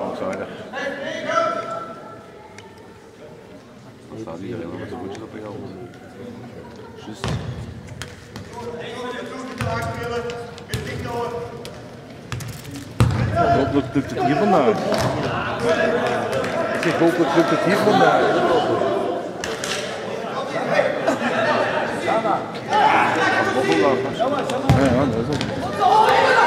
Outsider. Dan staat hier wel met zijn op de grond. Juist. Hopelijk lukt het hier vandaag. Ik zeg hopelijk het hier vandaag. Ja, dat is ook.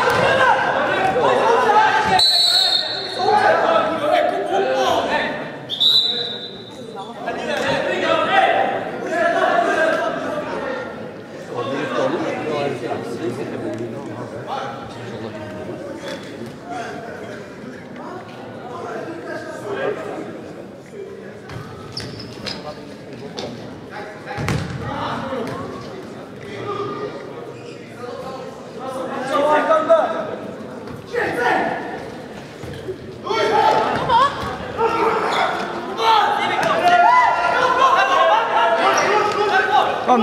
Lan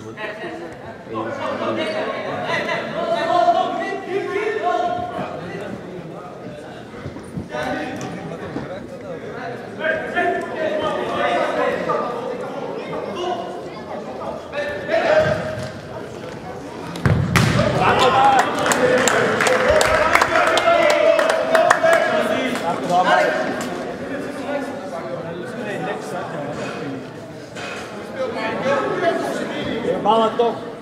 Thank you. 好，安东。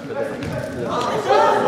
って。